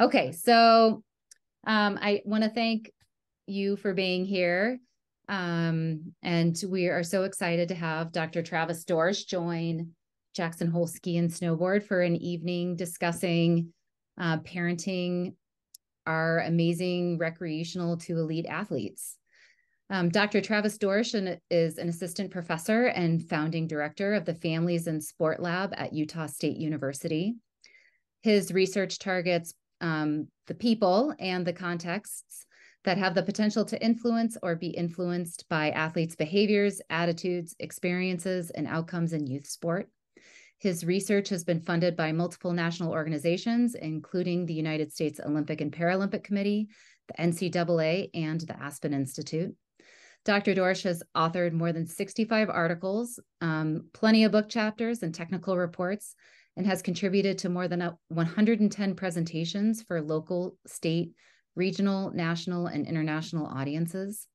Okay, so um, I want to thank you for being here. Um, and we are so excited to have Dr. Travis Dorsch join Jackson Hole Ski and Snowboard for an evening discussing uh, parenting our amazing recreational to elite athletes. Um, Dr. Travis Dorsch is an assistant professor and founding director of the Families in Sport Lab at Utah State University. His research targets um, the people and the contexts that have the potential to influence or be influenced by athletes' behaviors, attitudes, experiences, and outcomes in youth sport. His research has been funded by multiple national organizations, including the United States Olympic and Paralympic Committee, the NCAA, and the Aspen Institute. Dr. Dorsch has authored more than 65 articles, um, plenty of book chapters, and technical reports, and has contributed to more than 110 presentations for local, state, regional, national, and international audiences.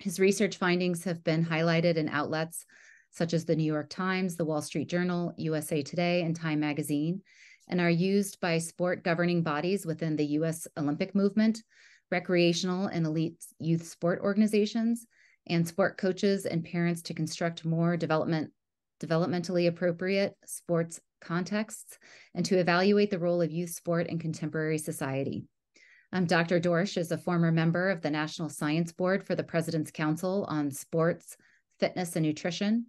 His research findings have been highlighted in outlets such as the New York Times, the Wall Street Journal, USA Today, and Time Magazine, and are used by sport governing bodies within the US Olympic movement, recreational and elite youth sport organizations, and sport coaches and parents to construct more development developmentally appropriate sports contexts, and to evaluate the role of youth sport in contemporary society. Um, Dr. Dorsch is a former member of the National Science Board for the President's Council on Sports, Fitness, and Nutrition,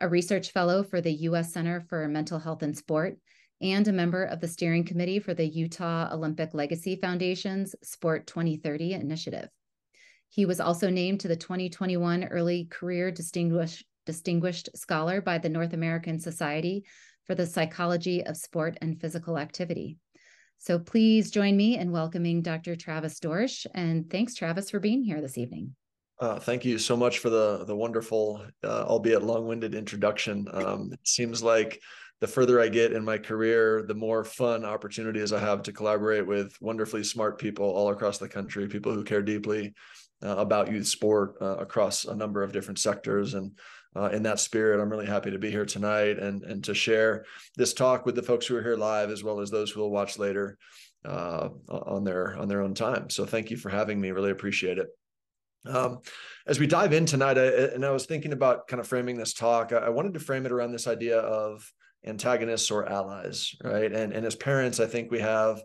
a research fellow for the U.S. Center for Mental Health and Sport, and a member of the steering committee for the Utah Olympic Legacy Foundation's Sport 2030 initiative. He was also named to the 2021 Early Career Distinguished, Distinguished Scholar by the North American Society for the Psychology of Sport and Physical Activity. So please join me in welcoming Dr. Travis Dorsch. And thanks, Travis, for being here this evening. Uh, thank you so much for the the wonderful, uh, albeit long-winded introduction. Um, it seems like the further I get in my career, the more fun opportunities I have to collaborate with wonderfully smart people all across the country, people who care deeply uh, about youth sport uh, across a number of different sectors. And uh, in that spirit, I'm really happy to be here tonight and and to share this talk with the folks who are here live, as well as those who will watch later uh, on their on their own time. So thank you for having me. Really appreciate it. Um, as we dive in tonight, I, and I was thinking about kind of framing this talk, I, I wanted to frame it around this idea of antagonists or allies, right? And and as parents, I think we have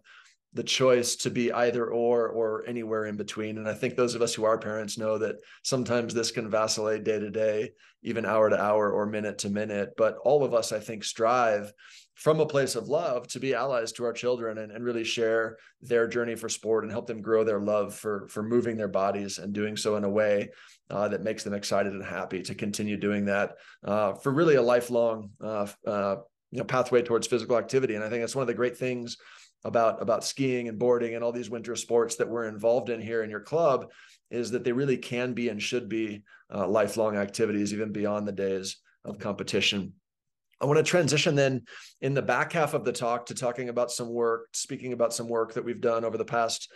the choice to be either or or anywhere in between. And i think those of us who are parents know that sometimes this can vacillate day to day even hour to hour or minute to minute. But all of us i think strive from a place of love to be allies to our children and, and really share their journey for sport and help them grow their love for for moving their bodies and doing so in a way uh, that makes them excited and happy to continue doing that uh, for really a lifelong uh, uh you know pathway towards physical activity. And i think that's one of the great things about about skiing and boarding and all these winter sports that we're involved in here in your club is that they really can be and should be uh, lifelong activities even beyond the days of competition. I want to transition then in the back half of the talk to talking about some work, speaking about some work that we've done over the past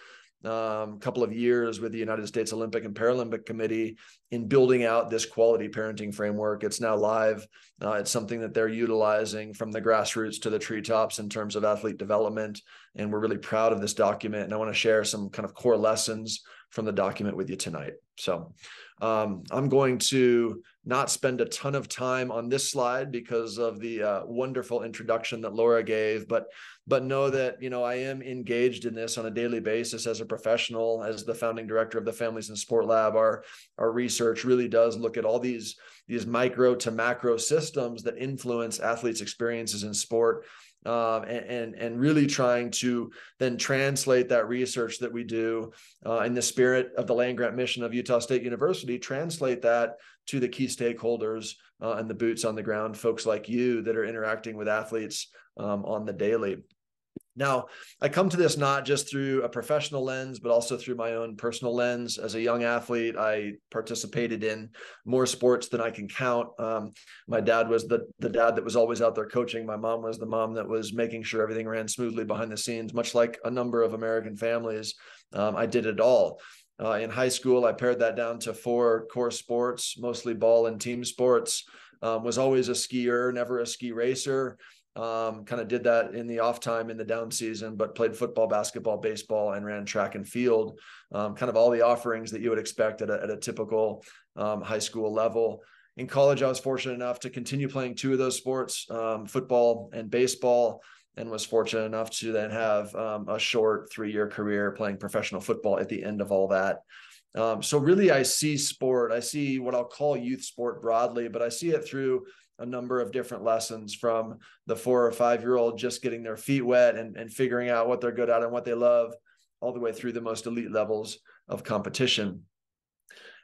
um, couple of years with the United States Olympic and Paralympic Committee in building out this quality parenting framework. It's now live. Uh, it's something that they're utilizing from the grassroots to the treetops in terms of athlete development. And we're really proud of this document. And I want to share some kind of core lessons from the document with you tonight. So um, I'm going to not spend a ton of time on this slide because of the uh, wonderful introduction that Laura gave, but but know that you know I am engaged in this on a daily basis as a professional, as the founding director of the Families in Sport Lab. Our our research really does look at all these these micro to macro systems that influence athletes' experiences in sport um, and, and, and really trying to then translate that research that we do uh, in the spirit of the land grant mission of Utah State University, translate that to the key stakeholders uh, and the boots on the ground, folks like you that are interacting with athletes um, on the daily. Now, I come to this not just through a professional lens, but also through my own personal lens. As a young athlete, I participated in more sports than I can count. Um, my dad was the the dad that was always out there coaching. My mom was the mom that was making sure everything ran smoothly behind the scenes. Much like a number of American families, um, I did it all. Uh, in high school, I pared that down to four core sports, mostly ball and team sports. Um, was always a skier, never a ski racer Um, kind of did that in the off time in the down season, but played football, basketball, baseball, and ran track and field. Um, kind of all the offerings that you would expect at a, at a typical um, high school level. In college, I was fortunate enough to continue playing two of those sports, um, football and baseball, and was fortunate enough to then have um, a short three year career playing professional football at the end of all that. Um, so really, I see sport. I see what I'll call youth sport broadly, but I see it through a number of different lessons from the four or five year old just getting their feet wet and, and figuring out what they're good at and what they love, all the way through the most elite levels of competition.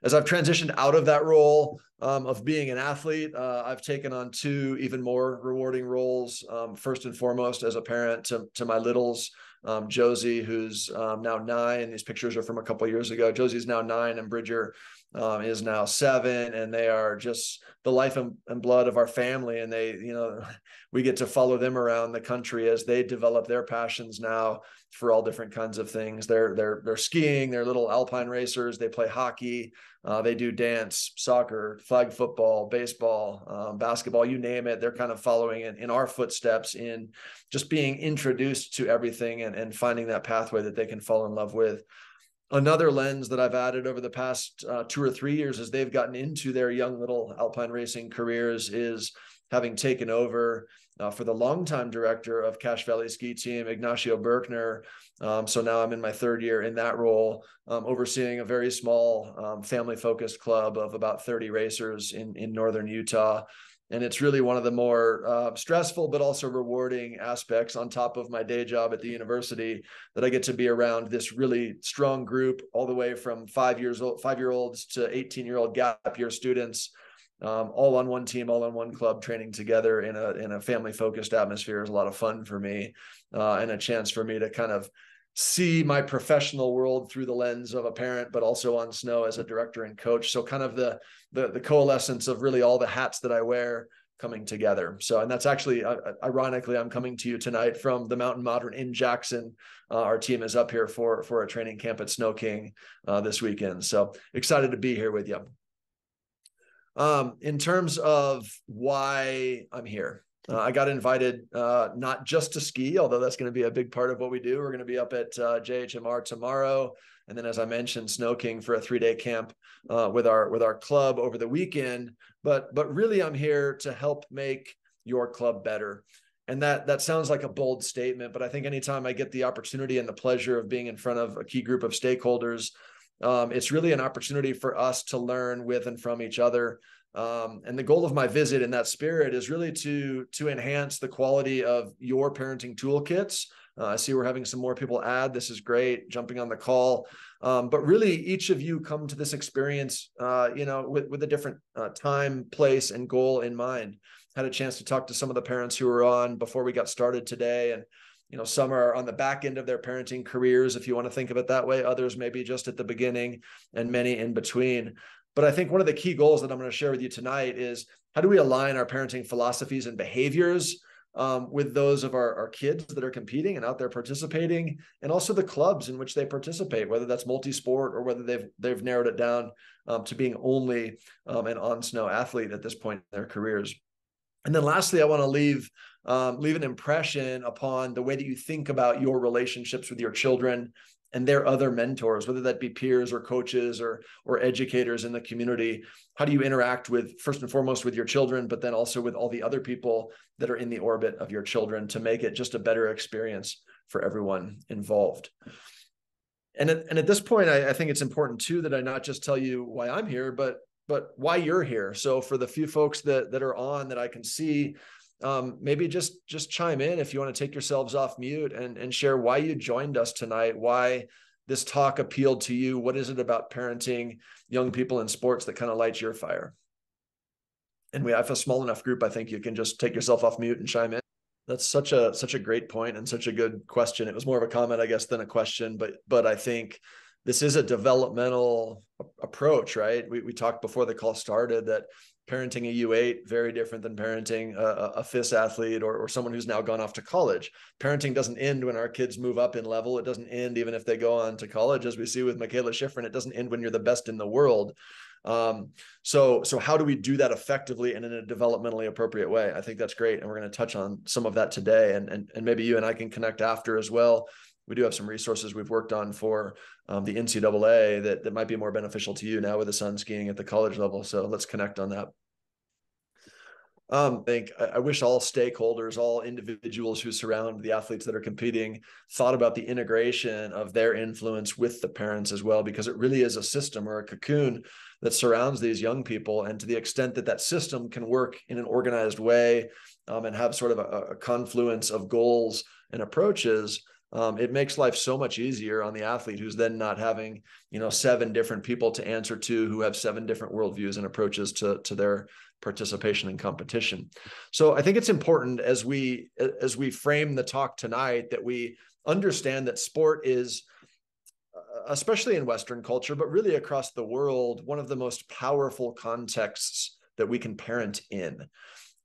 As I've transitioned out of that role um, of being an athlete, uh, I've taken on two even more rewarding roles. Um, first and foremost, as a parent to, to my littles, um, Josie, who's um, now nine. and These pictures are from a couple years ago. Josie's now nine, and Bridger um, is now seven, and they are just the life and, and, blood of our family. And they, you know, we get to follow them around the country as they develop their passions now for all different kinds of things. They're they're they're skiing. They're little alpine racers. They play hockey. Uh, they do dance, soccer, flag football, baseball, um, basketball. You name it. They're kind of following in, in our footsteps in just being introduced to everything and and finding that pathway that they can fall in love with another lens that I've added over the past uh, two or three years as they've gotten into their young little alpine racing careers is having taken over uh, for the longtime director of Cache Valley Ski Team, Ignacio Berkner. Um, so now I'm in my third year in that role, um, overseeing a very small um, family focused club of about 30 racers in, in northern Utah and it's really one of the more uh, stressful but also rewarding aspects on top of my day job at the university that i get to be around this really strong group all the way from five years old five year olds to 18 year old gap year students um, all on one team all on one club training together in a in a family focused atmosphere is a lot of fun for me uh, and a chance for me to kind of see my professional world through the lens of a parent, but also on snow as a director and coach. So kind of the the, the coalescence of really all the hats that I wear coming together. So, and that's actually, uh, uh, ironically, I'm coming to you tonight from the Mountain Modern in Jackson. Uh, our team is up here for for a training camp at Snow King uh, this weekend. So excited to be here with you. Um, in terms of why I'm here, uh, I got invited uh, not just to ski, although that's going to be a big part of what we do. We're going to be up at uh, JHMR tomorrow, and then, as I mentioned, Snow King for a three-day camp uh, with our with our club over the weekend. But but really, I'm here to help make your club better. And that that sounds like a bold statement, but I think anytime I get the opportunity and the pleasure of being in front of a key group of stakeholders, um, it's really an opportunity for us to learn with and from each other um, and the goal of my visit in that spirit is really to to enhance the quality of your parenting toolkits. Uh, I see we're having some more people add. This is great, jumping on the call. Um, but really, each of you come to this experience, uh, you know, with with a different uh, time, place, and goal in mind. Had a chance to talk to some of the parents who were on before we got started today, and you know, some are on the back end of their parenting careers, if you want to think of it that way. Others maybe just at the beginning, and many in between. But I think one of the key goals that I'm going to share with you tonight is how do we align our parenting philosophies and behaviors um, with those of our, our kids that are competing and out there participating, and also the clubs in which they participate, whether that's multi-sport or whether they've they've narrowed it down um, to being only um, an on snow athlete at this point in their careers. And then lastly, I want to leave um, leave an impression upon the way that you think about your relationships with your children and their other mentors, whether that be peers or coaches or or educators in the community. How do you interact with first and foremost with your children, but then also with all the other people that are in the orbit of your children to make it just a better experience for everyone involved. And at, and at this point, I, I think it's important too that I not just tell you why I'm here, but but why you're here. So for the few folks that that are on that I can see um, maybe just just chime in if you want to take yourselves off mute and and share why you joined us tonight why this talk appealed to you. What is it about parenting young people in sports that kind of lights your fire? And we have a small enough group i think you can just take yourself off mute and chime in. That's such a such a great point and such a good question. It was more of a comment i guess than a question but but i think this is a developmental approach right? We, we talked before the call started that parenting a U8 very different than parenting a, a FIS athlete or, or someone who's now gone off to college. Parenting doesn't end when our kids move up in level. It doesn't end even if they go on to college, as we see with Mikaela Shiffrin. It doesn't end when you're the best in the world. Um, so, so how do we do that effectively and in a developmentally appropriate way? I think that's great, and we're going to touch on some of that today, and and and maybe you and I can connect after as well. We do have some resources we've worked on for um, the NCAA that that might be more beneficial to you now with the son skiing at the college level. So let's connect on that. Um, I think I wish all stakeholders, all individuals who surround the athletes that are competing, thought about the integration of their influence with the parents as well, because it really is a system or a cocoon that surrounds these young people. And to the extent that that system can work in an organized way um, and have sort of a, a confluence of goals and approaches, um, it makes life so much easier on the athlete who's then not having you know seven different people to answer to who have seven different worldviews and approaches to to their participation in competition. So i think it's important as we as we frame the talk tonight that we understand that sport is uh, especially in western culture but really across the world one of the most powerful contexts that we can parent in.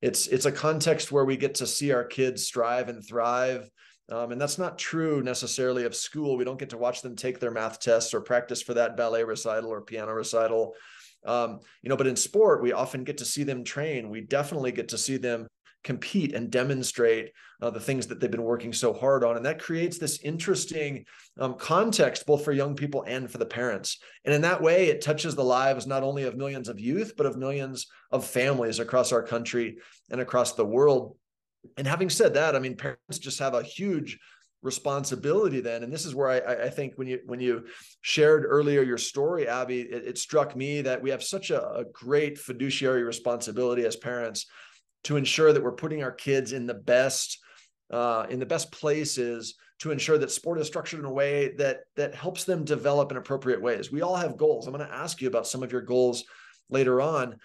It's it's a context where we get to see our kids strive and thrive um, and that's not true necessarily of school. We don't get to watch them take their math tests or practice for that ballet recital or piano recital. Um, you know, but in sport, we often get to see them train. We definitely get to see them compete and demonstrate uh, the things that they've been working so hard on. And that creates this interesting um, context, both for young people and for the parents. And in that way, it touches the lives not only of millions of youth, but of millions of families across our country and across the world and having said that, I mean, parents just have a huge responsibility then. And this is where I, I think when you when you shared earlier your story abby it, it struck me that we have such a, a, great fiduciary responsibility as parents to ensure that we're putting our kids in the best uh, in the best places to ensure that sport is structured in a way that that helps them develop in appropriate ways. We all have goals. I'm going to ask you about some of your goals later on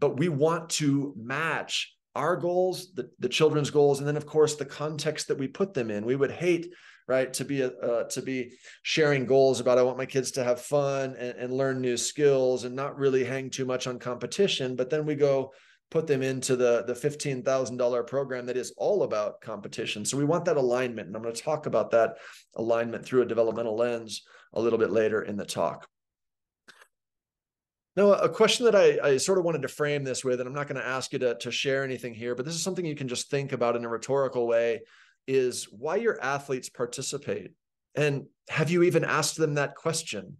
but we want to match our goals, the, the children's goals, and then of course the context that we put them in. We would hate, right, to be a, uh, to be sharing goals about I want my kids to have fun and, and learn new skills and not really hang too much on competition. But then we go put them into the the fifteen thousand dollar program that is all about competition. So we want that alignment, and I'm going to talk about that alignment through a developmental lens a little bit later in the talk. Now, a question that I, I sort of wanted to frame this with, and I'm not going to ask you to, to share anything here, but this is something you can just think about in a rhetorical way is why your athletes participate. And have you even asked them that question?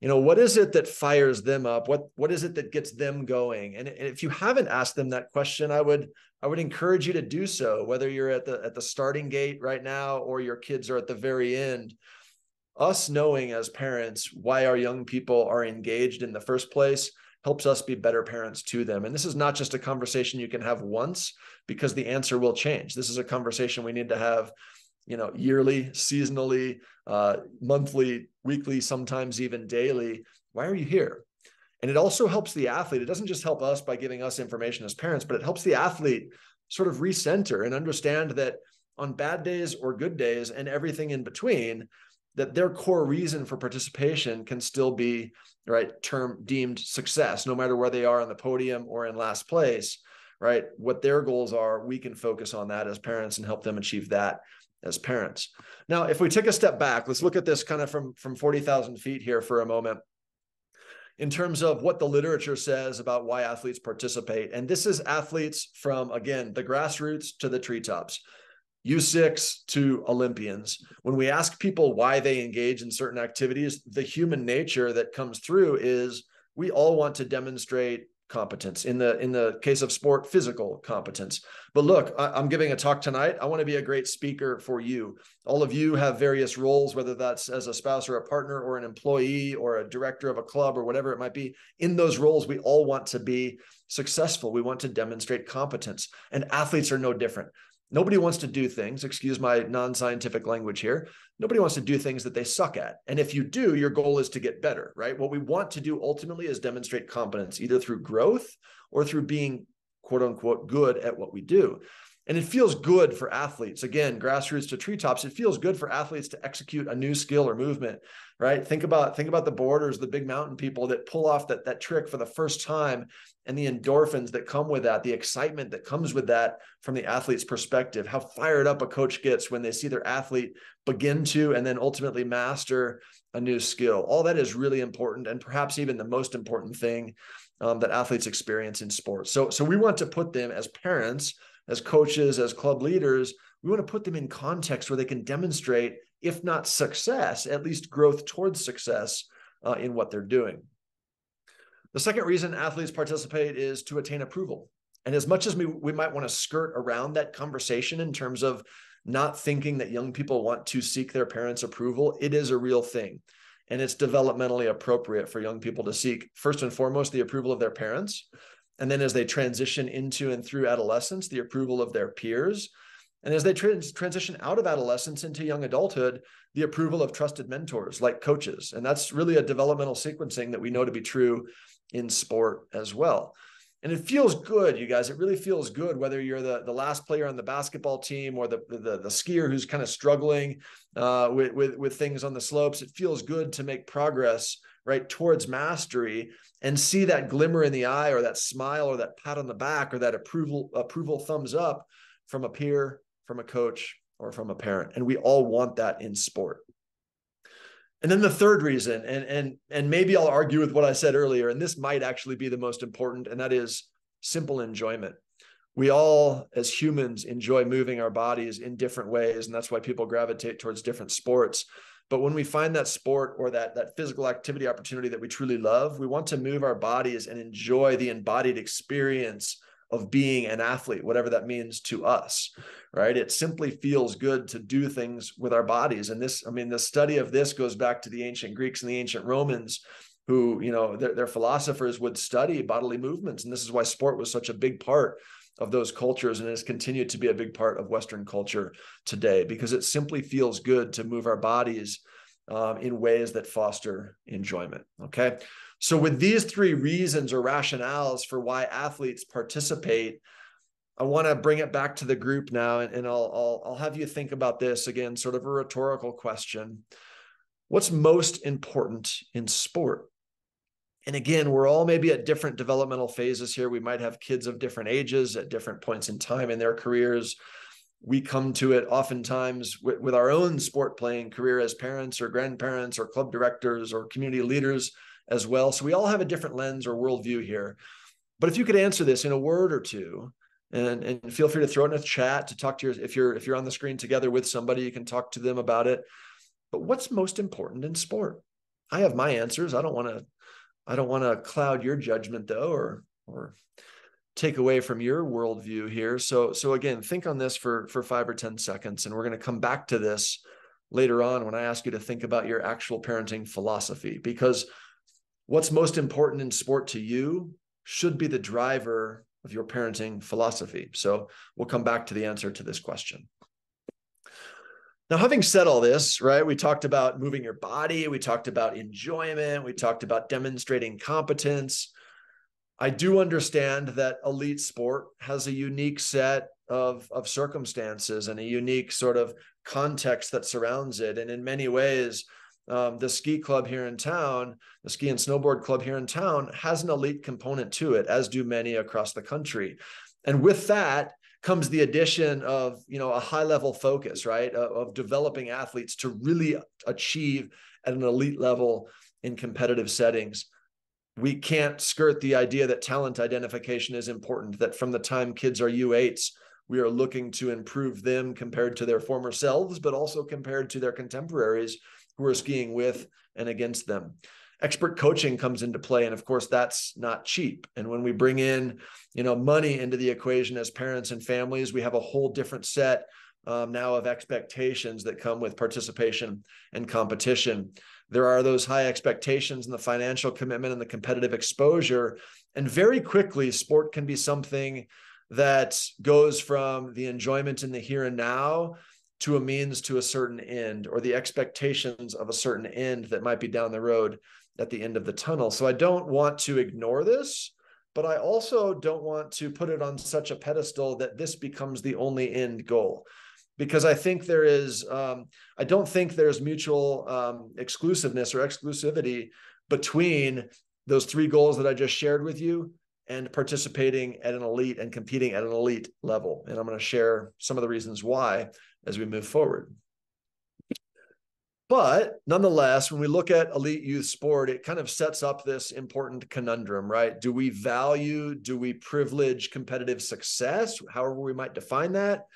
You know, what is it that fires them up? What what is it that gets them going? And if you haven't asked them that question, I would I would encourage you to do so, whether you're at the at the starting gate right now or your kids are at the very end us knowing as parents why our young people are engaged in the first place helps us be better parents to them. And this is not just a conversation you can have once because the answer will change. This is a conversation we need to have, you know, yearly, seasonally, uh, monthly, weekly, sometimes even daily. Why are you here? And it also helps the athlete. It doesn't just help us by giving us information as parents, but it helps the athlete sort of recenter and understand that on bad days or good days and everything in between, that their core reason for participation can still be right term deemed success. No matter where they are on the podium or in last place right what their goals are we can focus on that as parents and help them achieve that as parents. Now if we take a step back let's look at this kind of from from 40,000 feet here for a moment. In terms of what the literature says about why athletes participate and this is athletes from again the grassroots to the treetops U6 to Olympians. When we ask people why they engage in certain activities, the human nature that comes through is we all want to demonstrate competence. In the in the case of sport physical competence. But look I, am giving a talk tonight. I want to be a great speaker for you. All of you have various roles whether that's as a spouse or a partner or an employee or a director of a club or whatever it might be. In those roles we all want to be successful. We want to demonstrate competence. And athletes are no different Nobody wants to do things, excuse my non scientific language here. Nobody wants to do things that they suck at. And if you do, your goal is to get better, right? What we want to do ultimately is demonstrate competence, either through growth or through being quote unquote good at what we do. And it feels good for athletes. Again, grassroots to treetops, it feels good for athletes to execute a new skill or movement, right? Think about think about the boarders, the big mountain people that pull off that that trick for the first time and the endorphins that come with that, the excitement that comes with that from the athlete's perspective, how fired up a coach gets when they see their athlete begin to and then ultimately master a new skill. All that is really important and perhaps even the most important thing um, that athletes experience in sports. So, so we want to put them as parents, as coaches, as club leaders, we want to put them in context where they can demonstrate, if not success, at least growth towards success uh, in what they're doing. The second reason athletes participate is to attain approval. And as much as we, we might want to skirt around that conversation in terms of not thinking that young people want to seek their parents' approval, it is a real thing. And it's developmentally appropriate for young people to seek, first and foremost, the approval of their parents. And then as they transition into and through adolescence, the approval of their peers. And as they trans- transition out of adolescence into young adulthood, the approval of trusted mentors like coaches. And that's really a developmental sequencing that we know to be true in sport as well and it feels good you guys it really feels good whether you're the, the last player on the basketball team or the the, the skier who's kind of struggling uh, with, with with things on the slopes it feels good to make progress right towards mastery and see that glimmer in the eye or that smile or that pat on the back or that approval approval thumbs up from a peer from a coach or from a parent and we all want that in sport and then the third reason, and and and maybe I'll argue with what I said earlier, and this might actually be the most important, and that is simple enjoyment. We all, as humans, enjoy moving our bodies in different ways, and that's why people gravitate towards different sports. But when we find that sport or that that physical activity opportunity that we truly love, we want to move our bodies and enjoy the embodied experience of being an athlete, whatever that means to us, right? It simply feels good to do things with our bodies. And this, I mean, the study of this goes back to the ancient Greeks and the ancient Romans who, you know, their, their philosophers would study bodily movements. And this is why sport was such a big part of those cultures and has continued to be a big part of Western culture today because it simply feels good to move our bodies um, in ways that foster enjoyment. Okay. So, with these three reasons or rationales for why athletes participate, I want to bring it back to the group now, and, and I'll, I'll, I'll have you think about this again, sort of a rhetorical question. What's most important in sport? And again, we're all maybe at different developmental phases here. We might have kids of different ages at different points in time in their careers. We come to it oftentimes with, with our own sport playing career as parents or grandparents or club directors or community leaders as well. So we all have a different lens or worldview here. But if you could answer this in a word or two, and and feel free to throw it in a chat to talk to your if you're if you're on the screen together with somebody, you can talk to them about it. But what's most important in sport? I have my answers. I don't want to I don't want to cloud your judgment though, or or take away from your worldview here. So so again, think on this for for five or ten seconds, and we're going to come back to this later on when I ask you to think about your actual parenting philosophy because what's most important in sport to you should be the driver of your parenting philosophy. So we'll come back to the answer to this question. Now, having said all this, right, we talked about moving your body, we talked about enjoyment, we talked about demonstrating competence. I do understand that elite sport has a unique set of, of circumstances and a unique sort of context that surrounds it. And in many ways, um, the ski club here in town, the ski and snowboard club here in town, has an elite component to it, as do many across the country. And with that comes the addition of you know a high level focus, right, of, of developing athletes to really achieve at an elite level in competitive settings. We can't skirt the idea that talent identification is important. That from the time kids are U8s, we are looking to improve them compared to their former selves, but also compared to their contemporaries who are skiing with and against them. Expert coaching comes into play, and of course, that's not cheap. And when we bring in, you know, money into the equation as parents and families, we have a whole different set um, now of expectations that come with participation and competition. There are those high expectations and the financial commitment and the competitive exposure. And very quickly, sport can be something that goes from the enjoyment in the here and now to a means to a certain end or the expectations of a certain end that might be down the road at the end of the tunnel. So I don't want to ignore this, but I also don't want to put it on such a pedestal that this becomes the only end goal. Because I think there is, um, I don't think there's mutual um, exclusiveness or exclusivity between those three goals that I just shared with you and participating at an elite and competing at an elite level. And I'm going to share some of the reasons why as we move forward. But nonetheless, when we look at elite youth sport, it kind of sets up this important conundrum, right? Do we value, do we privilege competitive success, however we might define that?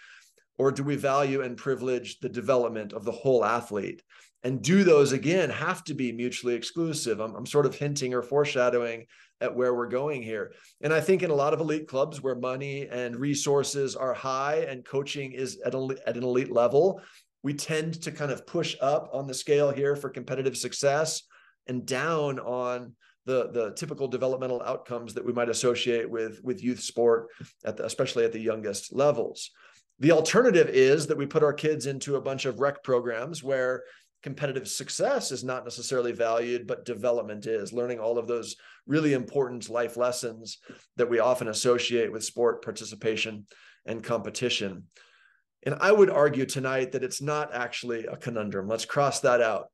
Or do we value and privilege the development of the whole athlete? And do those again have to be mutually exclusive? I'm, I'm sort of hinting or foreshadowing at where we're going here. And I think in a lot of elite clubs where money and resources are high and coaching is at, a, at an elite level, we tend to kind of push up on the scale here for competitive success and down on the the typical developmental outcomes that we might associate with with youth sport at the, especially at the youngest levels. The alternative is that we put our kids into a bunch of rec programs where competitive success is not necessarily valued but development is. Learning all of those really important life lessons that we often associate with sport participation and competition and I would argue tonight that it's not actually a conundrum. Let's cross that out.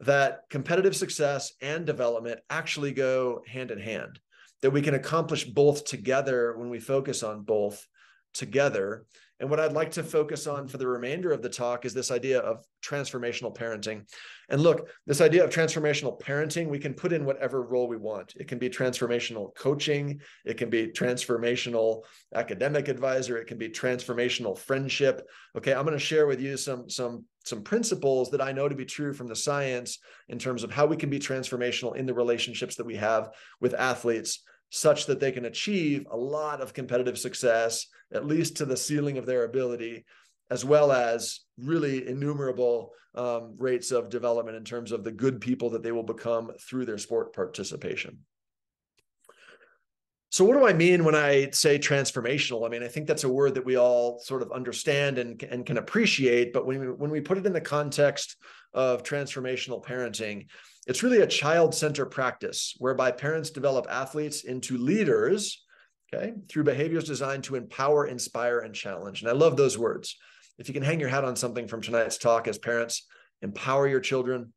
That competitive success and development actually go hand in hand, that we can accomplish both together when we focus on both together. And what I'd like to focus on for the remainder of the talk is this idea of transformational parenting. And look, this idea of transformational parenting, we can put in whatever role we want. It can be transformational coaching, it can be transformational academic advisor, it can be transformational friendship. Okay, I'm going to share with you some some some principles that I know to be true from the science in terms of how we can be transformational in the relationships that we have with athletes such that they can achieve a lot of competitive success, at least to the ceiling of their ability, as well as really innumerable um, rates of development in terms of the good people that they will become through their sport participation. So, what do I mean when I say transformational? I mean, I think that's a word that we all sort of understand and, and can appreciate. But when when we put it in the context of transformational parenting, it's really a child centered practice whereby parents develop athletes into leaders, okay, through behaviors designed to empower, inspire, and challenge. And I love those words. If you can hang your hat on something from tonight's talk as parents, empower your children,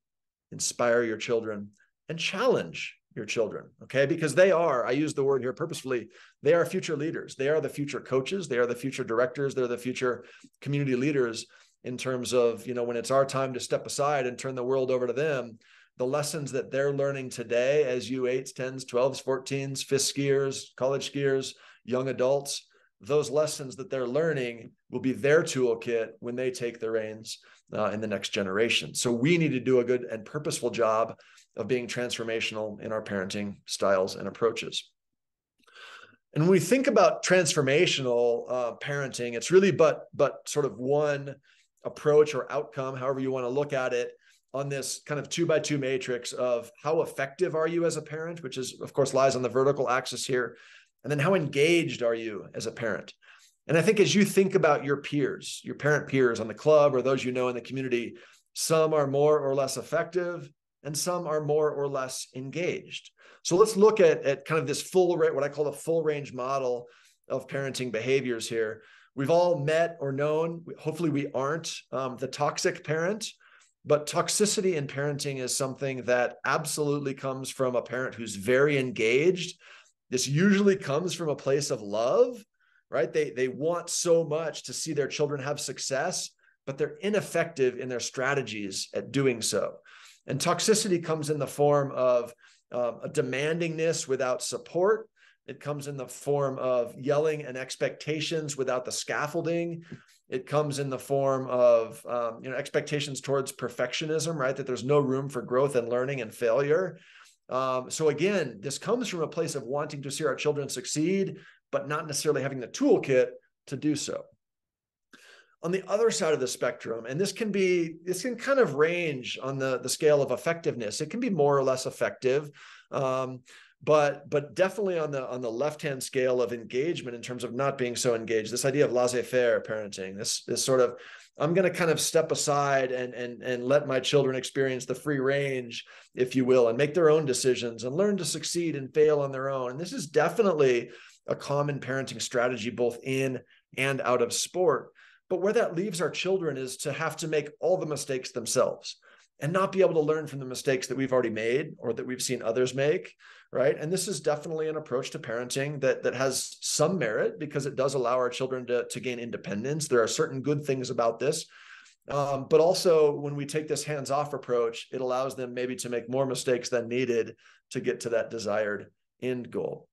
inspire your children, and challenge your children, okay? Because they are, I use the word here purposefully, they are future leaders. They are the future coaches, they are the future directors, they're the future community leaders in terms of, you know, when it's our time to step aside and turn the world over to them, the lessons that they're learning today as U8s, 10s, 12s, 14s, FIS skiers, college skiers, young adults, those lessons that they're learning will be their toolkit when they take the reins uh, in the next generation. So we need to do a good and purposeful job of being transformational in our parenting styles and approaches. And when we think about transformational uh, parenting, it's really but but sort of one approach or outcome, however you want to look at it, on this kind of two by two matrix of how effective are you as a parent, which is, of course, lies on the vertical axis here. And then how engaged are you as a parent? And I think as you think about your peers, your parent peers on the club or those you know in the community, some are more or less effective and some are more or less engaged. So let's look at, at kind of this full rate, what I call a full range model of parenting behaviors here. We've all met or known, hopefully we aren't um, the toxic parent but toxicity in parenting is something that absolutely comes from a parent who's very engaged. This usually comes from a place of love, right? They, they want so much to see their children have success, but they're ineffective in their strategies at doing so. And toxicity comes in the form of um, a demandingness without support. It comes in the form of yelling and expectations without the scaffolding it comes in the form of um, you know expectations towards perfectionism right? That there's no room for growth and learning and failure. Um, so again this comes from a place of wanting to see our children succeed but not necessarily having the toolkit to do so. On the other side of the spectrum and this can be this can kind of range on the the scale of effectiveness. It can be more or less effective. Um, but but definitely on the on the left hand scale of engagement in terms of not being so engaged this idea of laissez-faire parenting this this sort of i'm going to kind of step aside and and and let my children experience the free range if you will and make their own decisions and learn to succeed and fail on their own. And this is definitely a common parenting strategy both in and out of sport. But where that leaves our children is to have to make all the mistakes themselves and not be able to learn from the mistakes that we've already made or that we've seen others make right? And this is definitely an approach to parenting that that has some merit because it does allow our children to, to gain independence. There are certain good things about this um, but also when we take this hands-off approach it allows them maybe to make more mistakes than needed to get to that desired end goal.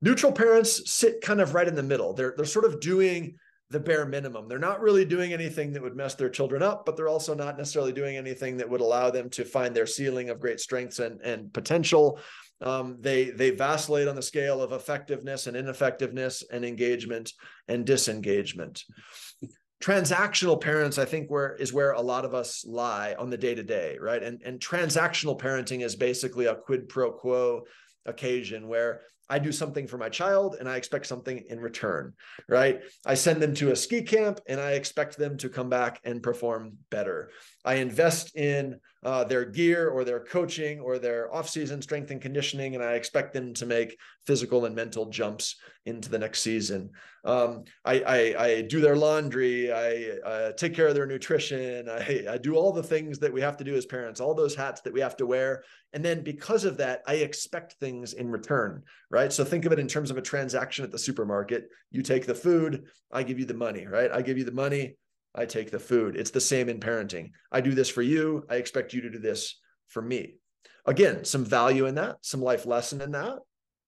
Neutral parents sit kind of right in the middle. They're they're sort of doing the bare minimum. They're not really doing anything that would mess their children up, but they're also not necessarily doing anything that would allow them to find their ceiling of great strengths and, and potential. Um, they they vacillate on the scale of effectiveness and ineffectiveness and engagement and disengagement. Transactional parents, I think, where is where a lot of us lie on the day to day, right? And and transactional parenting is basically a quid pro quo occasion where I do something for my child and I expect something in return, right? I send them to a ski camp and I expect them to come back and perform better. I invest in uh, their gear or their coaching or their off-season strength and conditioning, and I expect them to make physical and mental jumps into the next season. Um, I, I, I, do their laundry. I uh, take care of their nutrition. I, I do all the things that we have to do as parents, all those hats that we have to wear. And then because of that, I expect things in return, right? So think of it in terms of a transaction at the supermarket. You take the food, I give you the money, right? I give you the money, I take the food. It's the same in parenting. I do this for you. I expect you to do this for me. Again, some value in that, some life lesson in that.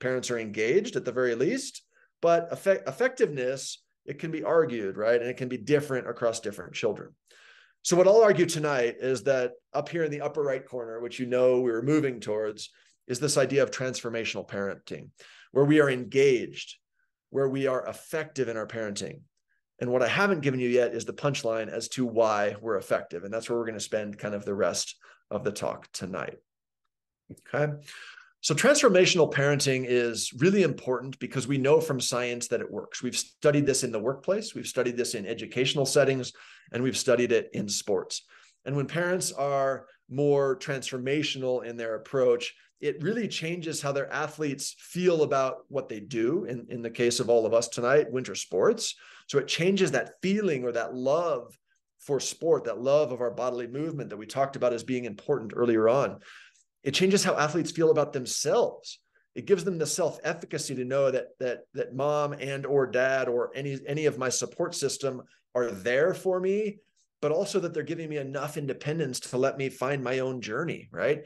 Parents are engaged at the very least, but effect- effectiveness, it can be argued, right? And it can be different across different children. So, what I'll argue tonight is that up here in the upper right corner, which you know we were moving towards, is this idea of transformational parenting, where we are engaged, where we are effective in our parenting, and what I haven't given you yet is the punchline as to why we're effective. And that's where we're going to spend kind of the rest of the talk tonight. Okay. So, transformational parenting is really important because we know from science that it works. We've studied this in the workplace, we've studied this in educational settings, and we've studied it in sports. And when parents are more transformational in their approach, it really changes how their athletes feel about what they do. In, in the case of all of us tonight, winter sports. So it changes that feeling or that love for sport, that love of our bodily movement that we talked about as being important earlier on. It changes how athletes feel about themselves. It gives them the self-efficacy to know that that that mom and or dad or any any of my support system are there for me, but also that they're giving me enough independence to let me find my own journey, right?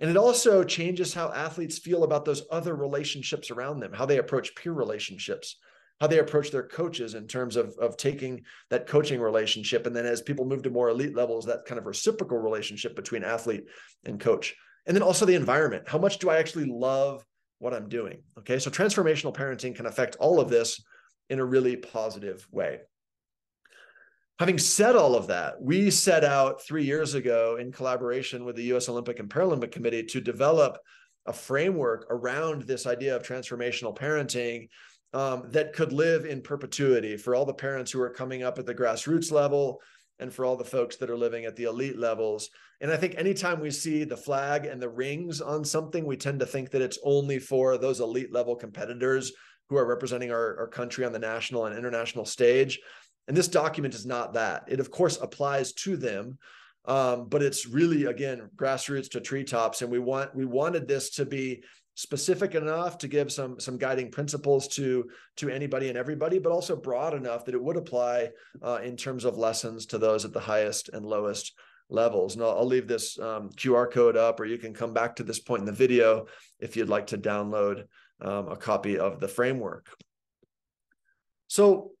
And it also changes how athletes feel about those other relationships around them, how they approach peer relationships, how they approach their coaches in terms of, of taking that coaching relationship. And then as people move to more elite levels, that kind of reciprocal relationship between athlete and coach. And then also the environment. How much do I actually love what I'm doing? Okay. So transformational parenting can affect all of this in a really positive way. Having said all of that, we set out three years ago in collaboration with the US Olympic and Paralympic Committee to develop a framework around this idea of transformational parenting um, that could live in perpetuity for all the parents who are coming up at the grassroots level and for all the folks that are living at the elite levels. And I think anytime we see the flag and the rings on something, we tend to think that it's only for those elite level competitors who are representing our, our country on the national and international stage. And this document is not that. It, of course, applies to them. Um, but it's really again grassroots to treetops and we want we wanted this to be specific enough to give some some guiding principles to to anybody and everybody but also broad enough that it would apply uh, in terms of lessons to those at the highest and lowest levels. And i'll, I'll leave this um, qr code up or you can come back to this point in the video if you'd like to download um, a copy of the framework. So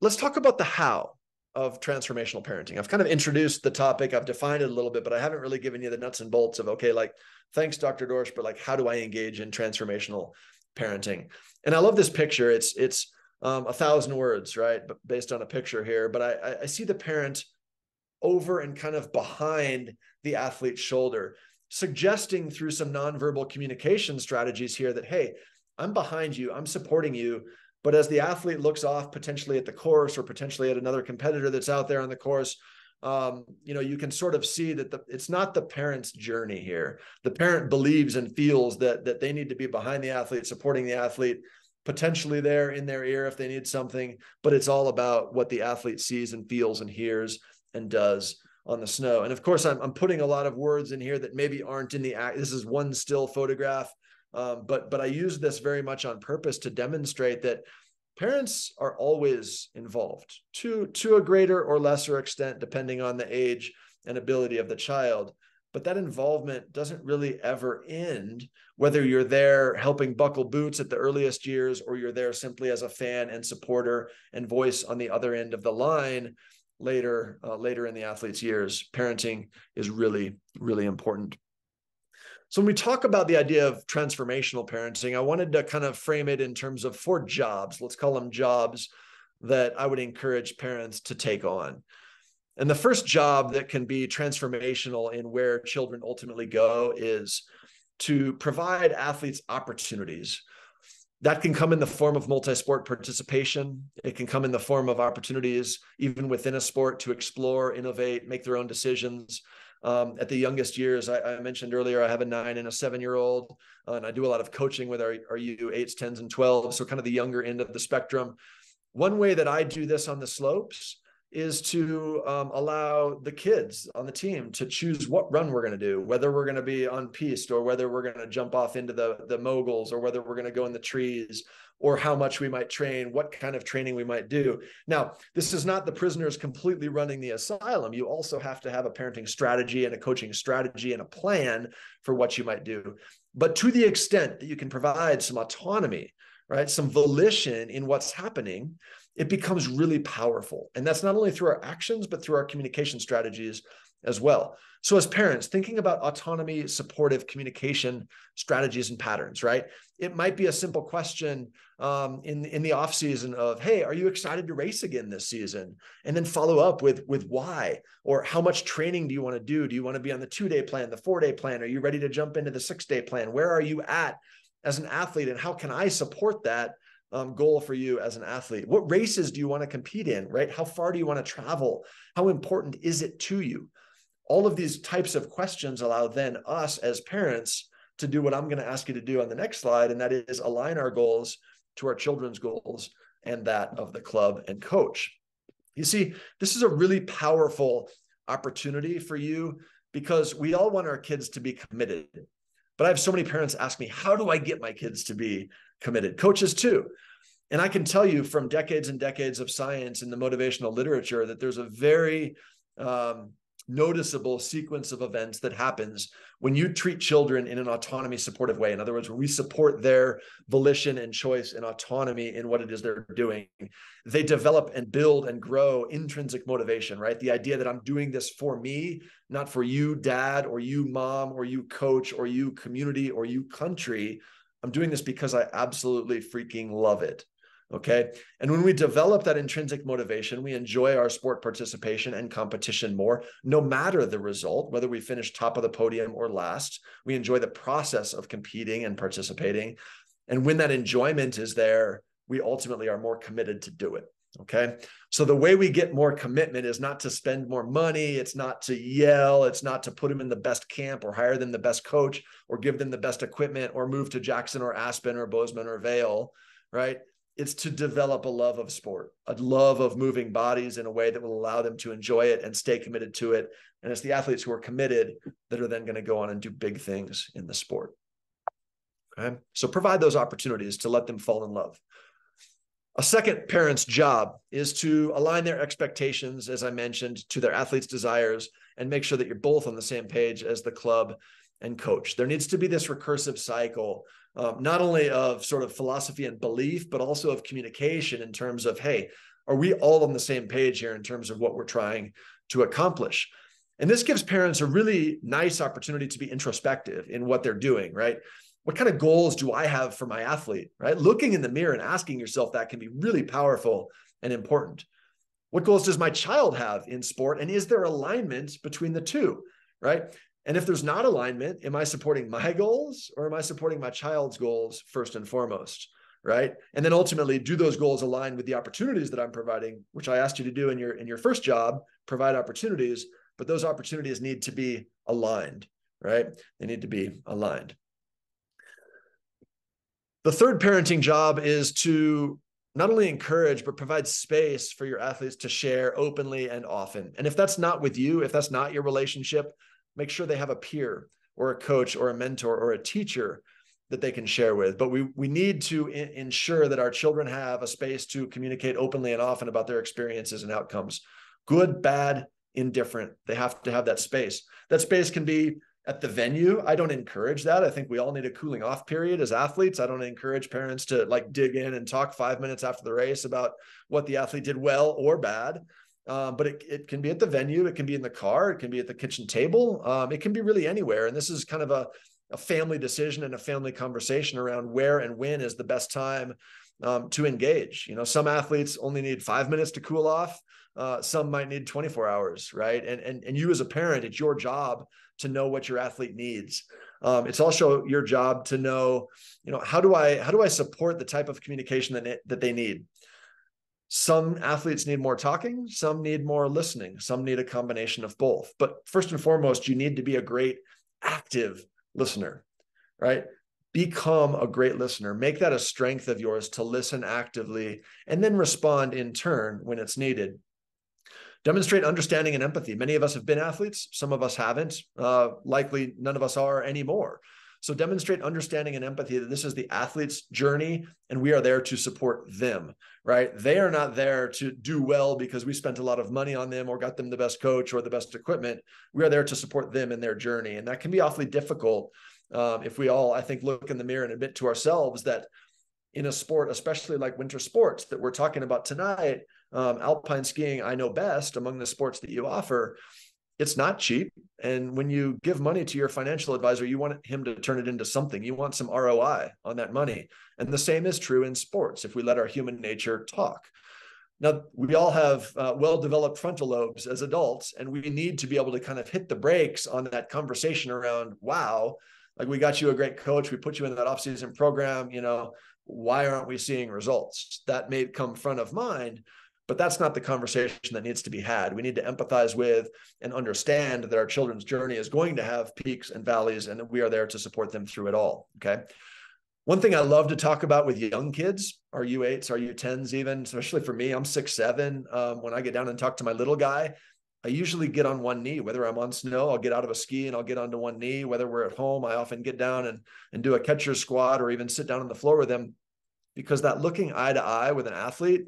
let's talk about the how of transformational parenting. I've kind of introduced the topic, I've defined it a little bit, but I haven't really given you the nuts and bolts of okay, like thanks, Dr. Dorsch, but like how do I engage in transformational parenting? And I love this picture. It's it's um, a thousand words, right? But based on a picture here, but I I see the parent over and kind of behind the athlete's shoulder. suggesting through some nonverbal communication strategies here that, hey, I'm behind you, I'm supporting you. But as the athlete looks off potentially at the course or potentially at another competitor that's out there on the course, um, you know, you can sort of see that the, it's not the parent's journey here. The parent believes and feels that that they need to be behind the athlete, supporting the athlete, potentially there in their ear if they need something, but it's all about what the athlete sees and feels and hears and does on the snow. And of course, I'm, I'm putting a lot of words in here that maybe aren't in the act. This is one still photograph, um, but but I use this very much on purpose to demonstrate that parents are always involved to to a greater or lesser extent, depending on the age and ability of the child. But that involvement doesn't really ever end, whether you're there helping buckle boots at the earliest years or you're there simply as a fan and supporter and voice on the other end of the line later uh, later in the athlete's years parenting is really really important so when we talk about the idea of transformational parenting i wanted to kind of frame it in terms of four jobs. Let's call them jobs that i would encourage parents to take on. And the first job that can be transformational in where children ultimately go is to provide athletes opportunities. That can come in the form of multi-sport participation. It can come in the form of opportunities even within a sport to explore innovate make their own decisions um, at the youngest years I, I, mentioned earlier i have a nine and a seven year old uh, and i do a lot of coaching with our, our u8s 10s and 12s so kind of the younger end of the spectrum. One way that i do this on the slopes is to um, allow the kids on the team to choose what run we're going to do, whether we're going to be on piste or whether we're going to jump off into the, the moguls or whether we're going to go in the trees or how much we might train, what kind of training we might do. Now, this is not the prisoners completely running the asylum. You also have to have a parenting strategy and a coaching strategy and a plan for what you might do. But to the extent that you can provide some autonomy, right, some volition in what's happening, it becomes really powerful. And that's not only through our actions, but through our communication strategies as well. So, as parents, thinking about autonomy, supportive communication strategies and patterns, right? It might be a simple question um, in in the off season of, "Hey, are you excited to race again this season?" And then follow up with with why or how much training do you want to do? Do you want to be on the two day plan, the four day plan? Are you ready to jump into the six day plan? Where are you at as an athlete, and how can I support that um, goal for you as an athlete? What races do you want to compete in, right? How far do you want to travel? How important is it to you? All of these types of questions allow then us as parents to do what I'm going to ask you to do on the next slide, and that is align our goals to our children's goals and that of the club and coach. You see, this is a really powerful opportunity for you because we all want our kids to be committed. But I have so many parents ask me, how do I get my kids to be committed? Coaches too. And I can tell you from decades and decades of science and the motivational literature that there's a very um, noticeable sequence of events that happens when you treat children in an autonomy supportive way. In other words, when we support their volition and choice and autonomy in what it is they're doing, they develop and build and grow intrinsic motivation, right? The idea that I'm doing this for me, not for you, dad, or you, mom, or you, coach, or you, community, or you, country. I'm doing this because I absolutely freaking love it. Okay. And when we develop that intrinsic motivation, we enjoy our sport participation and competition more, no matter the result, whether we finish top of the podium or last. We enjoy the process of competing and participating. And when that enjoyment is there, we ultimately are more committed to do it. Okay. So the way we get more commitment is not to spend more money. It's not to yell. It's not to put them in the best camp or hire them the best coach or give them the best equipment or move to Jackson or Aspen or Bozeman or Vail. Right it's to develop a love of sport, a love of moving bodies in a way that will allow them to enjoy it and stay committed to it. And it's the athletes who are committed that are then going to go on and do big things in the sport. Okay. So provide those opportunities to let them fall in love. A second parent's job is to align their expectations, as I mentioned, to their athletes' desires and make sure that you're both on the same page as the club and coach. There needs to be this recursive cycle um, not only of sort of philosophy and belief, but also of communication in terms of, hey, are we all on the same page here in terms of what we're trying to accomplish? And this gives parents a really nice opportunity to be introspective in what they're doing, right? What kind of goals do I have for my athlete, right? Looking in the mirror and asking yourself that can be really powerful and important. What goals does my child have in sport? And is there alignment between the two, right? And if there's not alignment, am I supporting my goals or am I supporting my child's goals first and foremost? Right. And then ultimately, do those goals align with the opportunities that I'm providing, which I asked you to do in your in your first job, provide opportunities, but those opportunities need to be aligned, right? They need to be aligned. The third parenting job is to not only encourage, but provide space for your athletes to share openly and often. And if that's not with you, if that's not your relationship, make sure they have a peer or a coach or a mentor or a teacher that they can share with. But we we need to ensure that our children have a space to communicate openly and often about their experiences and outcomes, good, bad, indifferent. They have to have that space. That space can be at the venue. I don't encourage that. I think we all need a cooling off period as athletes. I don't encourage parents to like dig in and talk five minutes after the race about what the athlete did well or bad. Um, but it, it can be at the venue, it can be in the car, it can be at the kitchen table, um, it can be really anywhere. And this is kind of a, a family decision and a family conversation around where and when is the best time um, to engage. You know, some athletes only need five minutes to cool off. Uh, some might need 24 hours, right? And, and and you as a parent, it's your job to know what your athlete needs. Um, it's also your job to know, you know, how do I how do I support the type of communication that that they need. Some athletes need more talking, some need more listening, some need a combination of both. But first and foremost, you need to be a great active listener, right? Become a great listener. Make that a strength of yours to listen actively and then respond in turn when it's needed. Demonstrate understanding and empathy. Many of us have been athletes, some of us haven't. Uh, likely none of us are anymore. So demonstrate understanding and empathy that this is the athlete's journey and we are there to support them, right? They are not there to do well because we spent a lot of money on them or got them the best coach or the best equipment. We are there to support them in their journey. And that can be awfully difficult um, if we all, I think, look in the mirror and admit to ourselves that in a sport, especially like winter sports that we're talking about tonight, um, alpine skiing, I know best among the sports that you offer, it's not cheap. And when you give money to your financial advisor, you want him to turn it into something. You want some ROI on that money. And the same is true in sports if we let our human nature talk. Now, we all have uh, well developed frontal lobes as adults, and we need to be able to kind of hit the brakes on that conversation around, wow, like we got you a great coach, we put you in that offseason program, you know, why aren't we seeing results? That may come front of mind, but that's not the conversation that needs to be had. We need to empathize with and understand that our children's journey is going to have peaks and valleys, and we are there to support them through it all. Okay. One thing I love to talk about with young kids, our U8s, our U10s, even, especially for me, I'm six, seven. Um, when I get down and talk to my little guy, I usually get on one knee, whether I'm on snow, I'll get out of a ski and I'll get onto one knee. Whether we're at home, I often get down and, and do a catcher squat or even sit down on the floor with them because that looking eye to eye with an athlete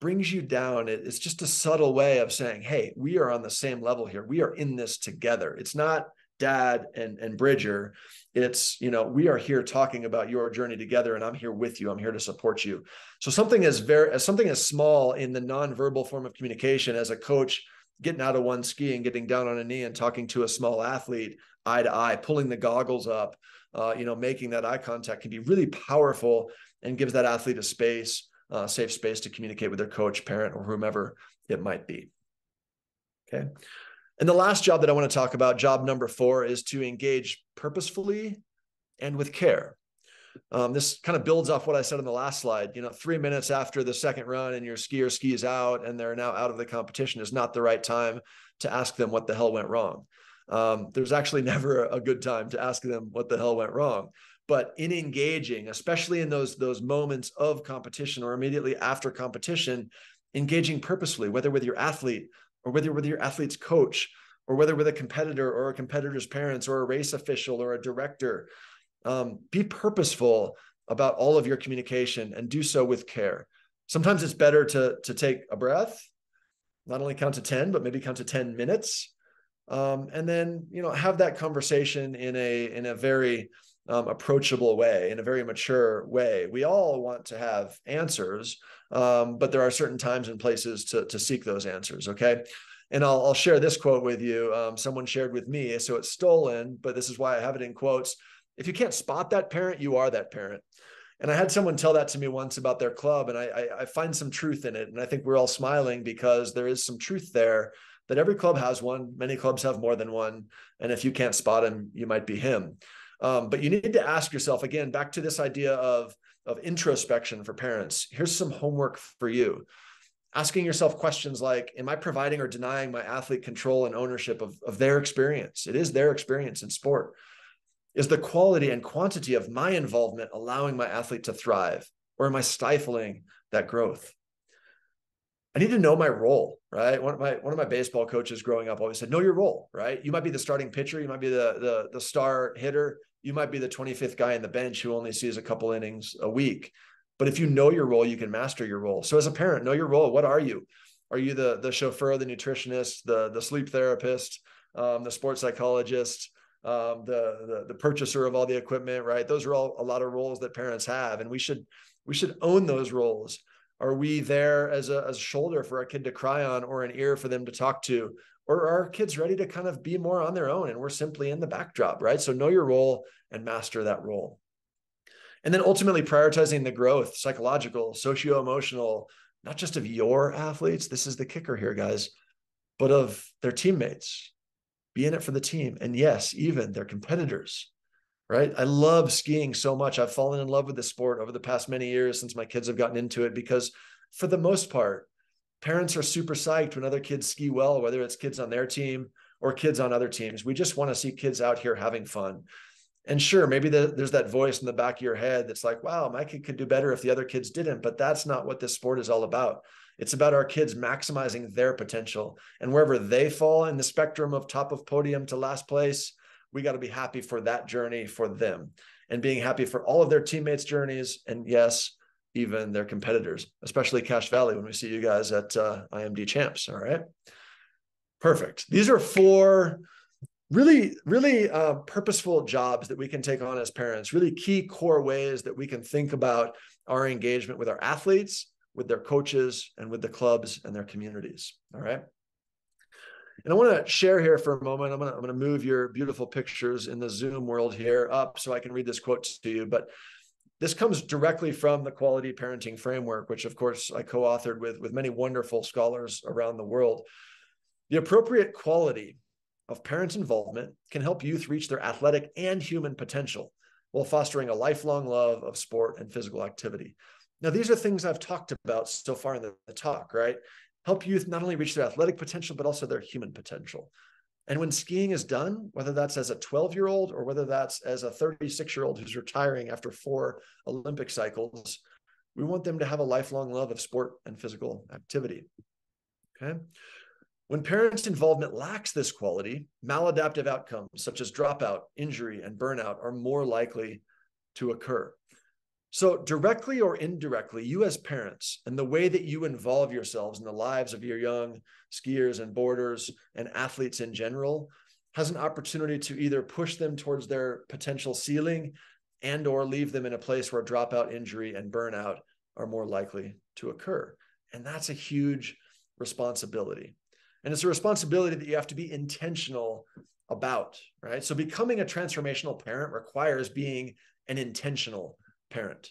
brings you down. It's just a subtle way of saying, hey, we are on the same level here. We are in this together. It's not dad and, and Bridger. It's, you know, we are here talking about your journey together and I'm here with you. I'm here to support you. So something as very as something as small in the nonverbal form of communication as a coach getting out of one ski and getting down on a knee and talking to a small athlete eye to eye, pulling the goggles up, uh, you know, making that eye contact can be really powerful and gives that athlete a space uh, safe space to communicate with their coach, parent, or whomever it might be. Okay. And the last job that I want to talk about, job number four, is to engage purposefully and with care. Um, this kind of builds off what I said in the last slide. You know, three minutes after the second run and your skier skis out and they're now out of the competition is not the right time to ask them what the hell went wrong. Um, there's actually never a good time to ask them what the hell went wrong but in engaging especially in those those moments of competition or immediately after competition engaging purposefully whether with your athlete or whether with your athlete's coach or whether with a competitor or a competitor's parents or a race official or a director. Um, be purposeful about all of your communication and do so with care. Sometimes it's better to to take a breath not only count to 10 but maybe count to 10 minutes. Um, and then you know have that conversation in a in a very um, approachable way, in a very mature way. We all want to have answers, um, but there are certain times and places to, to seek those answers. Okay. And I'll, I'll share this quote with you. Um, someone shared with me, so it's stolen, but this is why I have it in quotes. If you can't spot that parent, you are that parent. And I had someone tell that to me once about their club, and I, I, I find some truth in it. And I think we're all smiling because there is some truth there that every club has one. Many clubs have more than one. And if you can't spot him, you might be him. Um, but you need to ask yourself again, back to this idea of, of introspection for parents. Here's some homework for you. Asking yourself questions like, Am I providing or denying my athlete control and ownership of, of their experience? It is their experience in sport. Is the quality and quantity of my involvement allowing my athlete to thrive? Or am I stifling that growth? I need to know my role, right? One of my one of my baseball coaches growing up always said, "Know your role, right? You might be the starting pitcher, you might be the the the star hitter, you might be the 25th guy in the bench who only sees a couple innings a week. But if you know your role, you can master your role. So as a parent, know your role. What are you? Are you the the chauffeur, the nutritionist, the the sleep therapist, um, the sports psychologist, um, the, the the purchaser of all the equipment? Right? Those are all a lot of roles that parents have, and we should we should own those roles are we there as a, as a shoulder for a kid to cry on or an ear for them to talk to? Or are kids ready to kind of be more on their own and we're simply in the backdrop, right? So know your role and master that role. And then ultimately prioritizing the growth, psychological, socio emotional, not just of your athletes. This is the kicker here, guys, but of their teammates. Be in it for the team. And yes, even their competitors right? I love skiing so much. I've fallen in love with the sport over the past many years since my kids have gotten into it because, for the most part, parents are super psyched when other kids ski well, whether it's kids on their team or kids on other teams. We just want to see kids out here having fun. And sure, maybe the, there's that voice in the back of your head that's like, wow, my kid could do better if the other kids didn't. But that's not what this sport is all about. It's about our kids maximizing their potential. And wherever they fall in the spectrum of top of podium to last place, we got to be happy for that journey for them and being happy for all of their teammates' journeys. And yes, even their competitors, especially Cache Valley when we see you guys at uh, IMD Champs. All right. Perfect. These are four really, really uh, purposeful jobs that we can take on as parents, really key core ways that we can think about our engagement with our athletes, with their coaches, and with the clubs and their communities. All right. And I want to share here for a moment. I'm going I'm going to move your beautiful pictures in the Zoom world here up so I can read this quote to you. But this comes directly from the quality parenting framework, which of course I co-authored with, with many wonderful scholars around the world. The appropriate quality of parents' involvement can help youth reach their athletic and human potential while fostering a lifelong love of sport and physical activity. Now, these are things I've talked about so far in the, the talk, right? help youth not only reach their athletic potential, but also their human potential. And when skiing is done, whether that's as a 12 year old or whether that's as a 36 year old who's retiring after four Olympic cycles, we want them to have a lifelong love of sport and physical activity. Okay. When parents' involvement lacks this quality, maladaptive outcomes such as dropout, injury, and burnout are more likely to occur. So, directly or indirectly, you as parents and the way that you involve yourselves in the lives of your young skiers and boarders and athletes in general has an opportunity to either push them towards their potential ceiling and or leave them in a place where dropout injury and burnout are more likely to occur. And that's a huge responsibility. And it's a responsibility that you have to be intentional about right? So becoming a transformational parent requires being an intentional parent.